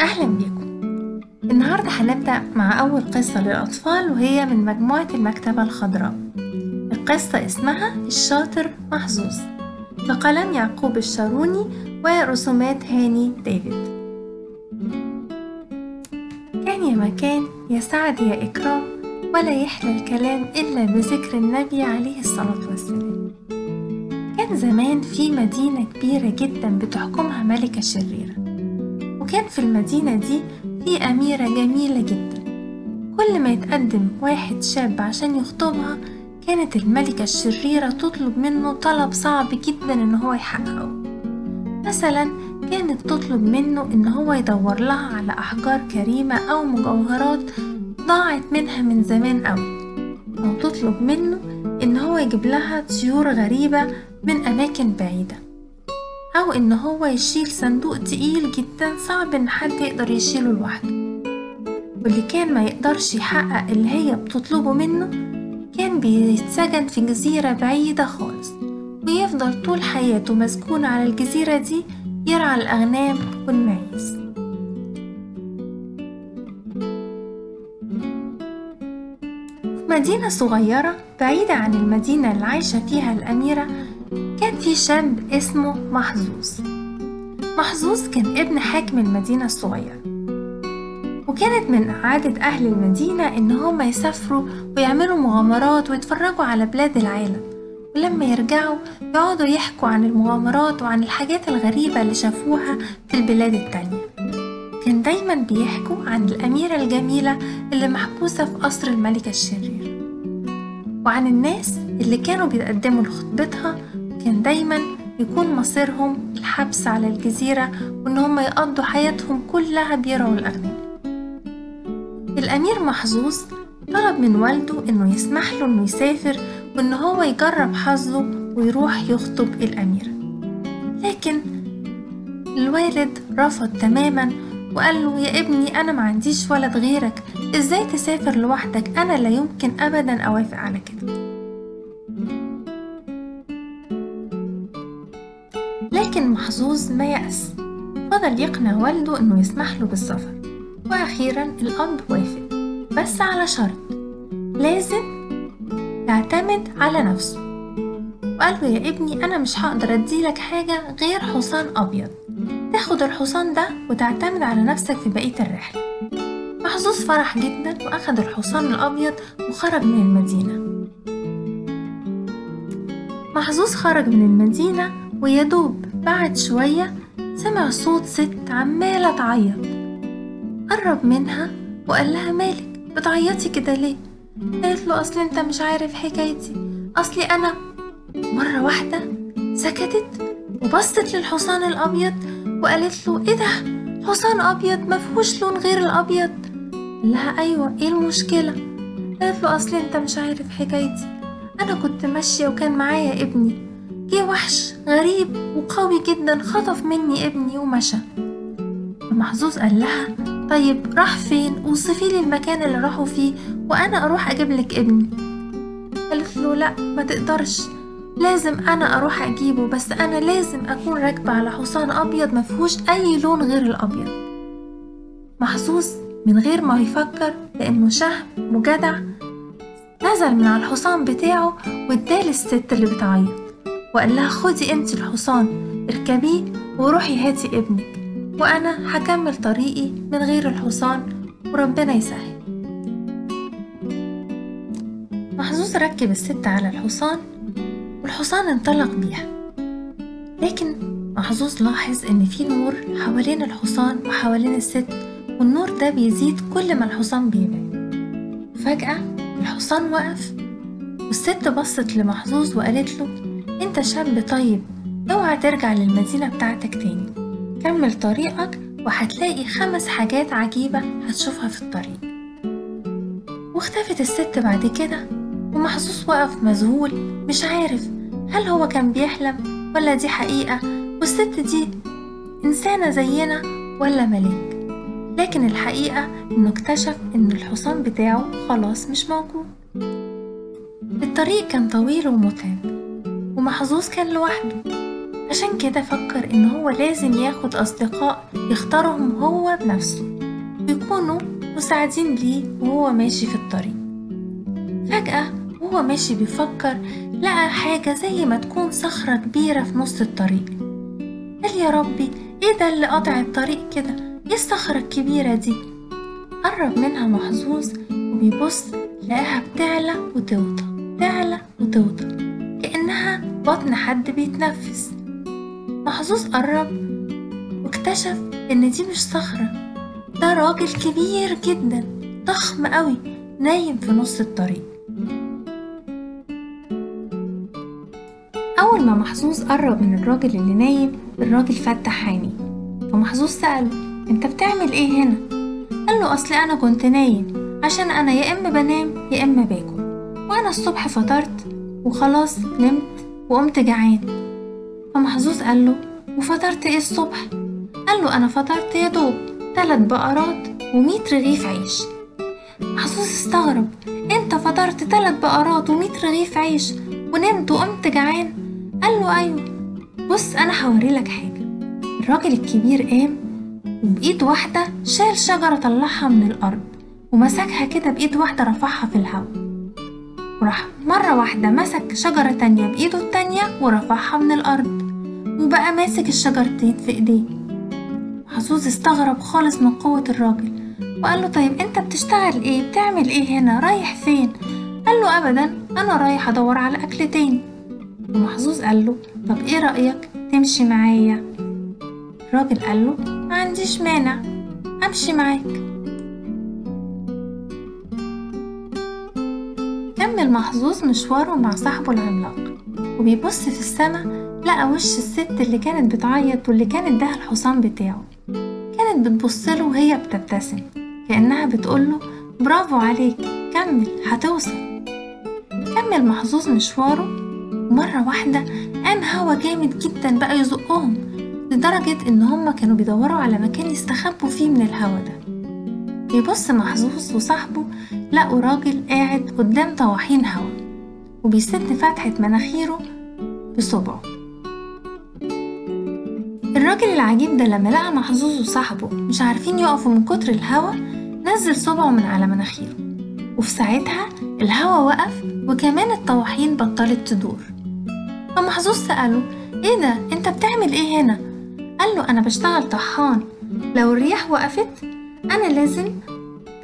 أهلا بكم النهاردة هنبدأ مع أول قصة للأطفال وهي من مجموعة المكتبة الخضراء. القصة اسمها الشاطر محظوظ بقلم يعقوب الشاروني ورسومات هاني ديفيد. كان يا مكان يا سعد يا إكرام ولا يحلى الكلام إلا بذكر النبي عليه الصلاة والسلام. كان زمان في مدينة كبيرة جدا بتحكمها ملكة شريرة. وكان في المدينة دي في أميرة جميلة جدا. كل ما يتقدم واحد شاب عشان يخطبها كانت الملكة الشريرة تطلب منه طلب صعب جدا إن هو يحققه. مثلا كانت تطلب منه إن هو يدور لها على أحجار كريمة أو مجوهرات ضاعت منها من زمان أوي. أو تطلب منه يجيب لها طيور غريبة من أماكن بعيدة. أو إن هو يشيل صندوق تقيل جدا صعب إن حد يقدر يشيله لوحده. واللي كان ما يقدرش يحقق اللي هي بتطلبه منه كان بيتسجن في جزيرة بعيدة خالص ويفضل طول حياته مسجون على الجزيرة دي يرعى الأغنام والمعيز مدينة صغيرة بعيدة عن المدينة اللي عايشة فيها الأميرة كان في شاب اسمه محظوظ. محظوظ كان ابن حاكم المدينة الصغيرة. وكانت من عادة أهل المدينة إن هما يسافروا ويعملوا مغامرات ويتفرجوا على بلاد العالم. ولما يرجعوا يقعدوا يحكوا عن المغامرات وعن الحاجات الغريبة اللي شافوها في البلاد التانية. كان دايما بيحكوا عن الأميرة الجميلة اللي محبوسة في قصر الملكة الشريرة وعن الناس اللي كانوا بيتقدموا لخطبتها كان دايما يكون مصيرهم الحبس على الجزيرة وإن هم يقضوا حياتهم كلها بيرعوا الأغنام الأمير محظوظ طلب من والده إنه يسمح له إنه يسافر وإن هو يجرب حظه ويروح يخطب الأميرة لكن الوالد رفض تماما وقال له يا ابني أنا ما عنديش ولد غيرك. إزاي تسافر لوحدك؟ أنا لا يمكن أبدا أوافق على كده. لكن محظوظ ما يأس. فضل يقنع والده إنه يسمح له بالسفر. وأخيرا الأب وافق. بس على شرط. لازم يعتمد على نفسه. وقال له يا ابني أنا مش هقدر أديلك حاجة غير حصان أبيض. تاخد الحصان ده وتعتمد على نفسك في بقية الرحلة. محظوظ فرح جدا وأخد الحصان الأبيض وخرج من المدينة. محظوظ خرج من المدينة ويدوب بعد شوية سمع صوت ست عمالة تعيط. قرب منها وقال لها مالك بتعيطي كده ليه؟ قالت له أصل أنت مش عارف حكايتي. أصلي أنا. مرة واحدة سكتت وبصت للحصان الأبيض وقالت له إيه ده؟ حصان أبيض مفهوش لون غير الأبيض. قال لها أيوه إيه المشكلة؟ قالت له أصل أنت مش عارف حكايتي. أنا كنت ماشية وكان معايا ابني. جه وحش غريب وقوي جدا خطف مني ابني ومشى. محظوظ قال لها طيب راح فين؟ وصفي لي المكان اللي راحوا فيه وأنا أروح أجيب لك ابني. قالت له لا ما تقدرش. لازم أنا أروح أجيبه بس أنا لازم أكون راكبة على حصان أبيض مفهوش أي لون غير الأبيض. محظوظ من غير ما يفكر لأنه شهم وجدع. نزل من على الحصان بتاعه واداه للست اللي بتعيط. وقال لها خدي أنت الحصان اركبيه وروحي هاتي ابنك. وأنا هكمل طريقي من غير الحصان وربنا يسهل. محظوظ ركب الست على الحصان والحصان انطلق بيها. لكن محظوظ لاحظ إن في نور حوالين الحصان وحوالين الست والنور ده بيزيد كل ما الحصان بيبعد. فجأة الحصان وقف والست بصت لمحظوظ وقالت له أنت شاب طيب أوعى ترجع للمدينة بتاعتك تاني. كمل طريقك وهتلاقي خمس حاجات عجيبة هتشوفها في الطريق. واختفت الست بعد كده ومحظوظ وقف مذهول مش عارف هل هو كان بيحلم ولا دي حقيقة؟ والست دي إنسانة زينا ولا ملاك لكن الحقيقة إنه اكتشف إن الحصان بتاعه خلاص مش موجود. الطريق كان طويل ومتعب ومحظوظ كان لوحده. عشان كده فكر إن هو لازم ياخد أصدقاء يختارهم هو بنفسه ويكونوا مساعدين ليه وهو ماشي في الطريق. فجأة وهو ماشي بيفكر لقى حاجة زي ما تكون صخرة كبيرة في نص الطريق. قال يا ربي إيه ده اللي قاطع الطريق كده؟ إيه الصخرة الكبيرة دي؟ قرب منها محظوظ وبيبص لقاها بتعلى وتوطى تعلى وتوطى كأنها بطن حد بيتنفس. محظوظ قرب واكتشف إن دي مش صخرة ده راجل كبير جدا ضخم قوي نايم في نص الطريق. أول ما محظوظ قرب من الراجل اللي نايم الراجل فتح عينيه. فمحظوظ سأله أنت بتعمل إيه هنا؟ قال له أصل أنا كنت نايم. عشان أنا يا إما بنام يا إما باكل. وأنا الصبح فطرت وخلاص نمت وقمت جعان. فمحظوظ قال له وفطرت إيه الصبح؟ قال له أنا فطرت يا دوب تلات بقرات ومية رغيف عيش. محظوظ استغرب أنت فطرت تلات بقرات ومية رغيف عيش ونمت وقمت جعان؟ قال له أيوه. بص أنا هوريلك حاجة. الراجل الكبير قام وبإيد واحدة شال شجرة طلعها من الأرض ومسكها كده بإيد واحدة رفعها في الهواء. وراح مرة واحدة مسك شجرة تانية بإيده التانية ورفعها من الأرض وبقى ماسك الشجرتين في إيديه. محظوظ استغرب خالص من قوة الراجل وقال له طيب أنت بتشتغل إيه؟ بتعمل إيه هنا؟ رايح فين؟ قال له ابدا أنا رايح أدور على أكل تاني. ومحظوظ قال له طب إيه رأيك تمشي معايا؟ الراجل قال له ما عنديش مانع أمشي معاك. كمل محظوظ مشواره مع صاحبه العملاق وبيبص في السما لقى وش الست اللي كانت بتعيط واللي كان اداها الحصان بتاعه. كانت بتبصله وهي بتبتسم كأنها بتقوله برافو عليك كمل هتوصل. كمل محظوظ مشواره ومرة واحدة قام هوا جامد جدا بقى يزقهم لدرجة إن هما كانوا بيدوروا على مكان يستخبوا فيه من الهوا ده. بيبص محظوظ وصاحبه لقوا راجل قاعد قدام طواحين هوا وبيسد فتحة مناخيره بصبعه. الراجل العجيب ده لما لقى محظوظ وصاحبه مش عارفين يقفوا من كتر الهوا نزل صبعه من على مناخيره وفي ساعتها الهوا وقف وكمان الطواحين بطلت تدور. فمحظوظ سأله إيه ده؟ أنت بتعمل إيه هنا؟ قال له أنا بشتغل طحان. لو الرياح وقفت أنا لازم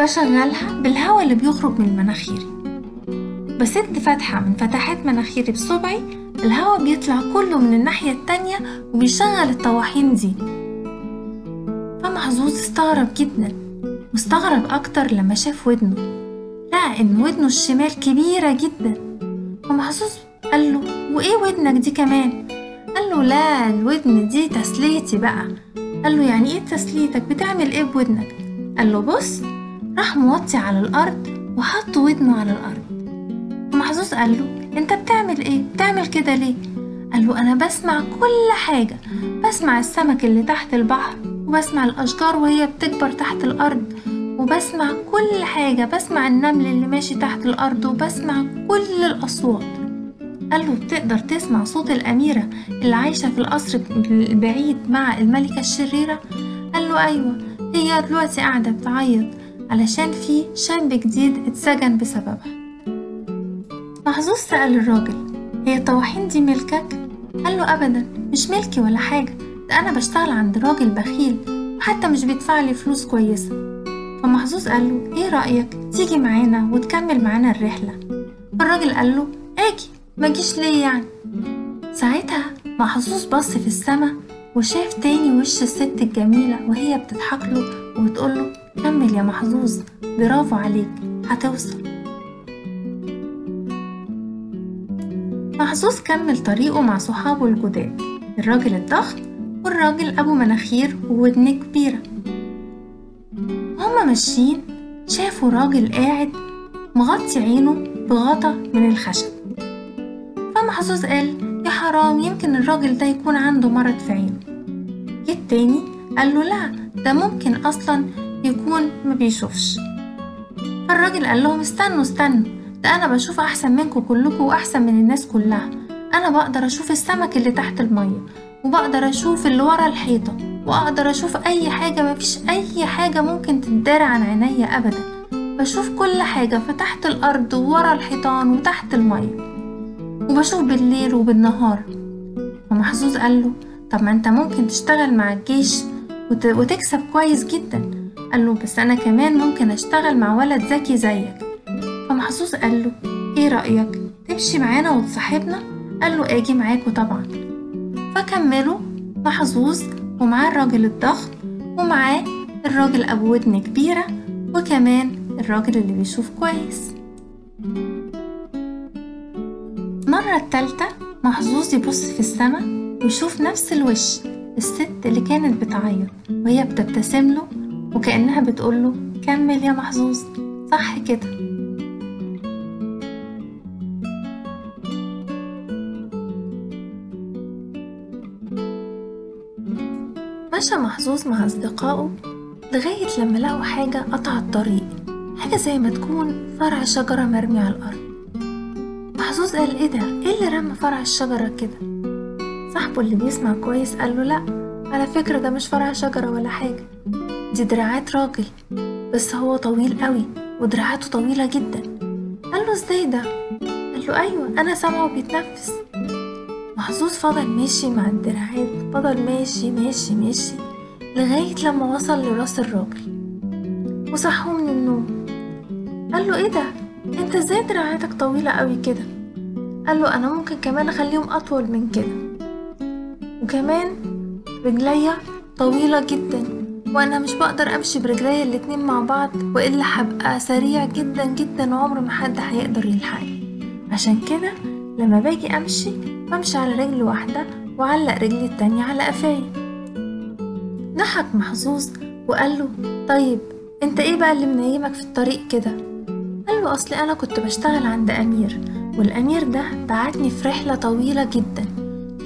بشغلها بالهوا اللي بيخرج من مناخيري. بسد فتحة من فتحات مناخيري بصبعي الهوا بيطلع كله من الناحية التانية وبيشغل الطواحين دي. فمحظوظ استغرب جدا واستغرب أكتر لما شاف ودنه. لقى إن ودنه الشمال كبيرة جدا. فمحظوظ قال له وإيه ودنك دي كمان؟ قال له لا الودن دي تسليتي بقى. قال له يعني إيه تسليتك؟ بتعمل إيه بودنك؟ قال له بص راح موطي على الأرض وحط ودنه على الأرض. فمحظوظ قال له أنت بتعمل إيه؟ بتعمل كده ليه؟ قال له أنا بسمع كل حاجة بسمع السمك اللي تحت البحر وبسمع الأشجار وهي بتكبر تحت الأرض وبسمع كل حاجة بسمع النمل اللي ماشي تحت الأرض وبسمع كل الأصوات. قال له بتقدر تسمع صوت الأميرة اللي عايشة في القصر البعيد مع الملكة الشريرة؟ قال له أيوة هي دلوقتي قاعدة بتعيط علشان في شاب جديد اتسجن بسببها محظوظ سأل الراجل هي الطواحين دي ملكك؟ قال له أبدا مش ملكي ولا حاجة ده أنا بشتغل عند راجل بخيل وحتى مش بيدفع لي فلوس كويسة فمحظوظ قال له إيه رأيك تيجي معانا وتكمل معانا الرحلة فالراجل قال له آجي مجيش ليه يعني؟ ساعتها محظوظ بص في السما وشاف تاني وش الست الجميلة وهي بتضحك له وبتقوله كمل يا محظوظ برافو عليك هتوصل. محظوظ كمل طريقه مع صحابه الجداد الراجل الضخم والراجل أبو مناخير وودن كبيرة. هما ماشيين شافوا راجل قاعد مغطي عينه بغطا من الخشب. فمحظوظ قال يا حرام يمكن الراجل ده يكون عنده مرض في عينه. جه التاني قال له لا ده ممكن أصلا يكون ما بيشوفش. فالراجل قال لهم استنوا استنوا ده أنا بشوف أحسن منكم كلكم وأحسن من الناس كلها. أنا بقدر أشوف السمك اللي تحت المية وبقدر أشوف اللي ورا الحيطة وأقدر أشوف أي حاجة مفيش أي حاجة ممكن تتدار عن عينيا أبدا. بشوف كل حاجة في تحت الأرض وورا الحيطان وتحت المية. وبشوف بالليل وبالنهار. فمحظوظ قاله طب ما انت ممكن تشتغل مع الجيش وت... وتكسب كويس جدا. قاله بس أنا كمان ممكن أشتغل مع ولد ذكي زيك. فمحظوظ قاله إيه رأيك تمشي معانا وتصاحبنا؟ قاله آجي معاكوا طبعا. فكملوا محظوظ ومعاه الراجل الضخم ومعاه الراجل أبو ودن كبيرة وكمان الراجل اللي بيشوف كويس. المرة التالتة محظوظ يبص في السما ويشوف نفس الوش الست اللي كانت بتعيط وهي بتبتسم له وكأنها بتقوله كمل يا محظوظ. صح كده. مشى محظوظ مع أصدقائه لغاية لما لقوا حاجة قطع الطريق حاجة زي ما تكون فرع شجرة مرمي على الأرض. محظوظ قال إيه ده؟ إيه اللي رمى فرع الشجرة كده؟ صاحبه اللي بيسمع كويس قال له لا على فكرة ده مش فرع شجرة ولا حاجة. دي دراعات راجل بس هو طويل قوي ودراعاته طويلة جدا. قال له إزاي ده؟ قال له أيوه أنا سامعه بيتنفس. محظوظ فضل ماشي مع الدراعات فضل ماشي ماشي ماشي لغاية لما وصل لراس الراجل. وصحوه من النوم. قال له إيه ده؟ أنت إزاي دراعاتك طويلة قوي كده؟ قال له أنا ممكن كمان أخليهم أطول من كده. وكمان رجليا طويلة جدا وأنا مش بقدر أمشي برجليا الاتنين مع بعض وإلا هبقى سريع جدا جدا وعمر ما حد هيقدر يلحقني. عشان كده لما باجي أمشي بمشي على رجل واحدة وعلق رجلي التانية على قفايا. ضحك محظوظ وقال له طيب أنت إيه بقى اللي منيمك في الطريق كده؟ قال له أصل أنا كنت بشتغل عند أمير والأمير ده بعتني في رحلة طويلة جدا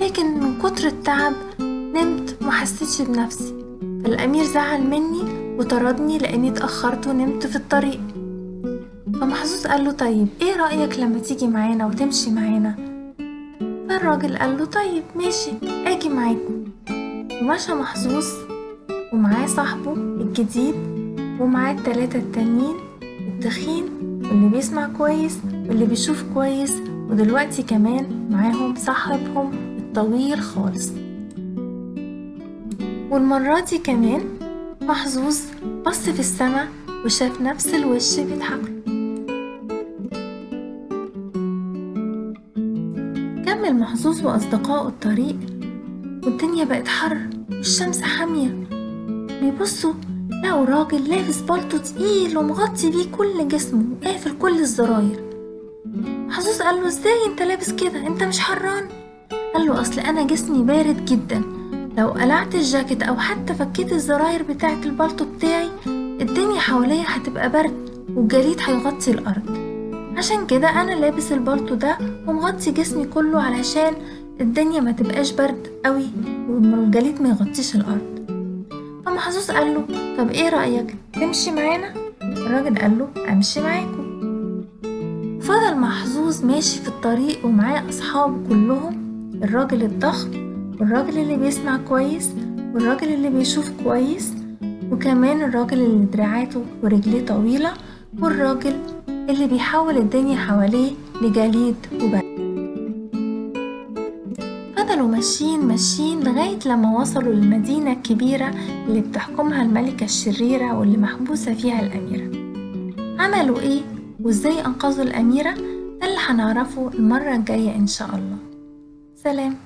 لكن من كتر التعب نمت ومحسيتش بنفسي. فالأمير زعل مني وطردني لأني اتأخرت ونمت في الطريق. فمحظوظ قال له طيب إيه رأيك لما تيجي معانا وتمشي معانا؟ فالراجل قال له طيب ماشي آجي معاكم. ومشى محظوظ ومعاه صاحبه الجديد ومعاه التلاتة التانيين التخين واللي بيسمع كويس واللي بيشوف كويس ودلوقتي كمان معاهم صاحبهم الطويل خالص. والمرة دي كمان محظوظ بص في السما وشاف نفس الوش بيضحك كمل محظوظ وأصدقائه الطريق والدنيا بقت حر والشمس حامية. بيبصوا لقوا راجل لابس بالطو تقيل ومغطي بيه كل جسمه وقافل كل الزراير. محظوظ قال له إزاي أنت لابس كده؟ أنت مش حران. قال له أصل أنا جسمي بارد جدا. لو قلعت الجاكيت أو حتى فكيت الزراير بتاعة البالطو بتاعي الدنيا حواليا هتبقى برد والجليد هيغطي الأرض. عشان كده أنا لابس البالطو ده ومغطي جسمي كله علشان الدنيا ما تبقاش برد قوي والجليد ما يغطيش الأرض. فمحظوظ قال له طب إيه رأيك؟ تمشي معانا؟ الراجل قال له أمشي معاكم. فضل محظوظ ماشي في الطريق ومعاه اصحابه كلهم الراجل الضخم والراجل اللي بيسمع كويس والراجل اللي بيشوف كويس وكمان الراجل اللي دراعاته ورجليه طويلة والراجل اللي بيحول الدنيا حواليه لجليد وبرد فضلوا ماشيين ماشيين لغاية لما وصلوا للمدينة الكبيرة اللي بتحكمها الملكة الشريرة واللي محبوسة فيها الأميرة. عملوا إيه؟ وإزاي أنقذوا الأميرة؟ ده اللي هنعرفه المرة الجاية إن شاء الله. سلام.